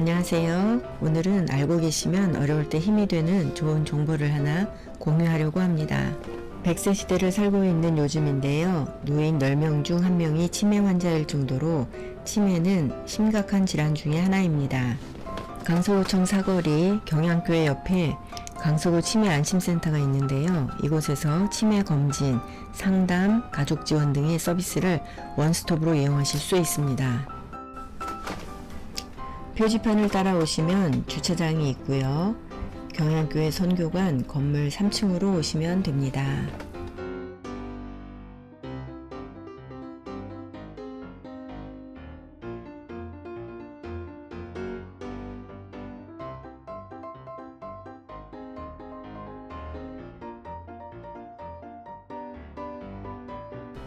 안녕하세요. 오늘은 알고 계시면 어려울 때 힘이 되는 좋은 정보를 하나 공유하려고 합니다. 100세 시대를 살고 있는 요즘인데요. 노인 10명 중 1명이 치매 환자일 정도로 치매는 심각한 질환 중의 하나입니다. 강서구청 사거리 경양교회 옆에 강서구 치매 안심센터가 있는데요. 이곳에서 치매 검진, 상담, 가족 지원 등의 서비스를 원스톱으로 이용하실 수 있습니다. 표지판을 따라오시면 주차장이 있고요. 경양교회 선교관 건물 3층으로 오시면 됩니다.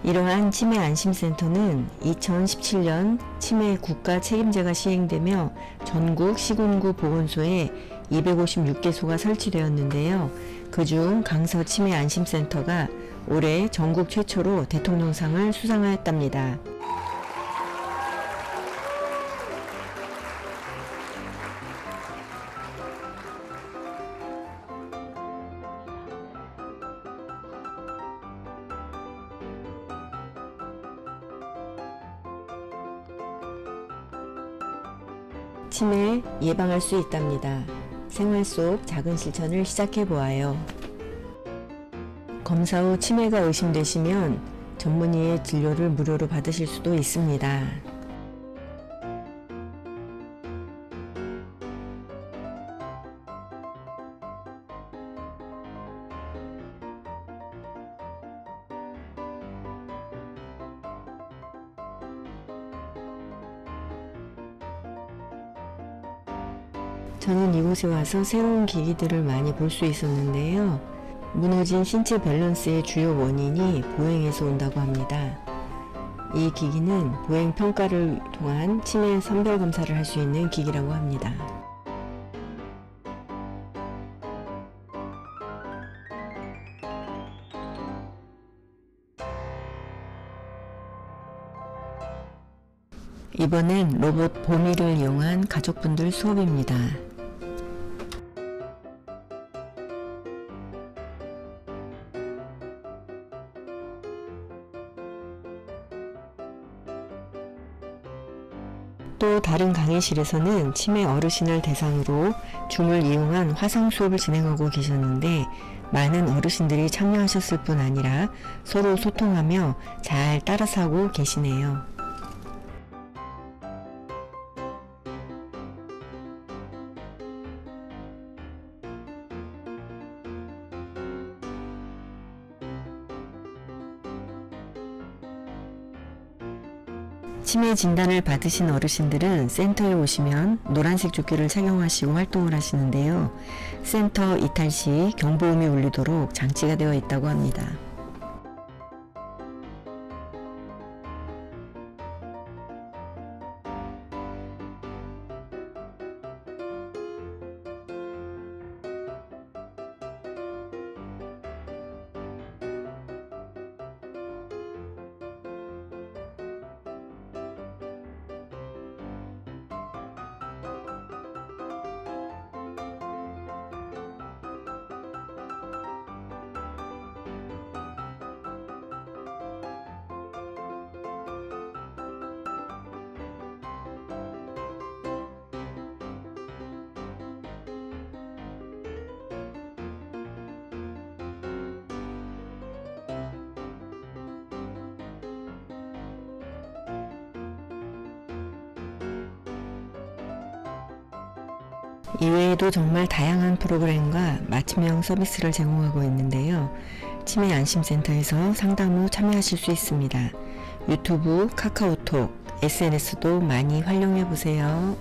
이러한 치매 안심센터는 2017년 치매 국가 책임제가 시행되며 전국 시군구 보건소에 256개소가 설치되었는데요. 그중 강서 치매 안심센터가 올해 전국 최초로 대통령상을 수상하였답니다. 치매 예방할 수 있답니다. 생활 속 작은 실천을 시작해 보아요. 검사 후 치매가 의심되시면 전문의의 진료를 무료로 받으실 수도 있습니다. 저는 이곳에 와서 새로운 기기들을 많이 볼 수 있었는데요. 무너진 신체 밸런스의 주요 원인이 보행에서 온다고 합니다. 이 기기는 보행 평가를 통한 치매 선별 검사를 할 수 있는 기기라고 합니다. 이번엔 로봇 보미를 이용한 가족분들 수업입니다. 또 다른 강의실에서는 치매 어르신을 대상으로 줌을 이용한 화상 수업을 진행하고 계셨는데 많은 어르신들이 참여하셨을 뿐 아니라 서로 소통하며 잘 따라서 하고 계시네요. 치매 진단을 받으신 어르신들은 센터에 오시면 노란색 조끼를 착용하시고 활동을 하시는데요. 센터 이탈 시 경보음이 울리도록 장치가 되어 있다고 합니다. 이외에도 정말 다양한 프로그램과 맞춤형 서비스를 제공하고 있는데요. 치매 안심센터에서 상담 후 참여하실 수 있습니다. 유튜브, 카카오톡, SNS도 많이 활용해 보세요.